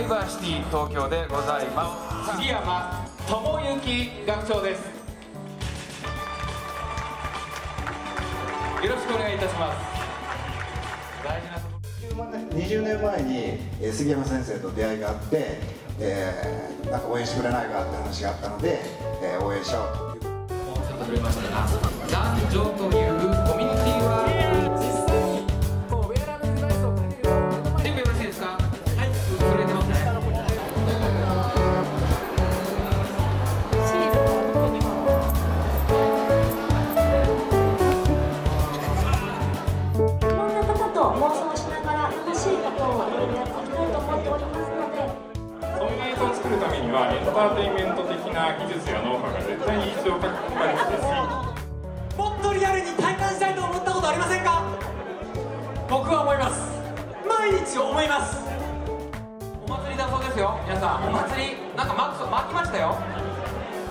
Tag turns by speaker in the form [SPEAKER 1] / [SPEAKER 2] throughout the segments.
[SPEAKER 1] イバーシティ東京でございます杉山智之学長です。よろしくお願いいたします。大事な
[SPEAKER 2] と20年前に、杉山先生と出会いがあって、えー、なんか応援してくれないかって話があったので、えー、応援しよう。とちょっと触れましたが男女は
[SPEAKER 3] エンターテインメント的な技術やノウハウが絶対に必要不可欠です。
[SPEAKER 4] もっとリアルに体感したいと思ったことありませんか？僕は思います。毎日思います。
[SPEAKER 1] お祭りだそうですよ皆さん。お祭りなんか巻きましたよ。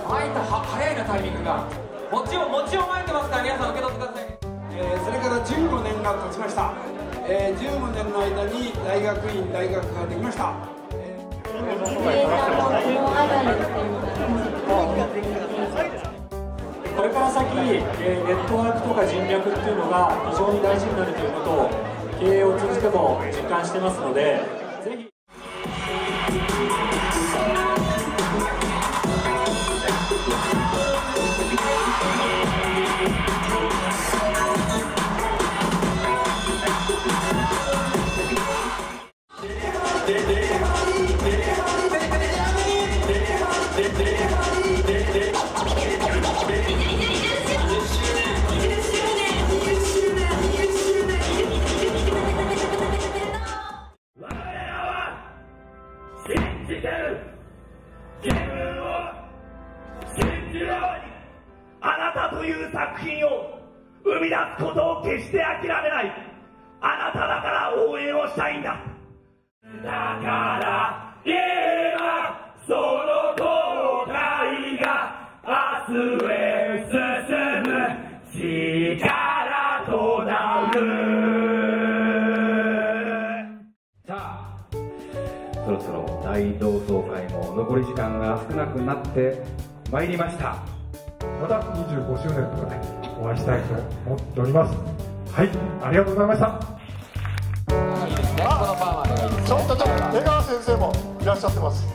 [SPEAKER 1] 巻いたは早いなタイミングが。餅を餅を巻いてますから皆さん受け取ってください、
[SPEAKER 5] えー、それから15年が経ちました、えー、15年の間に大学院大学ができましたこれ
[SPEAKER 6] から先、ネットワークとか人脈っていうのが非常に大事になるということを経営を通じても実感してますので信じ
[SPEAKER 7] てる自分を信じるあなたという作品を生み出すことを決して諦めない。あなただから応援をしたいんだ。だから今その後悔が明日へ進む力となる。
[SPEAKER 8] さあろそろ大同窓会も残り時間が少なくなってまいりました。
[SPEAKER 9] また25周年とかでお会いしたいと思っております。はいありがとうございました。
[SPEAKER 10] ちょっとちょっと江川先生もいらっしゃってます。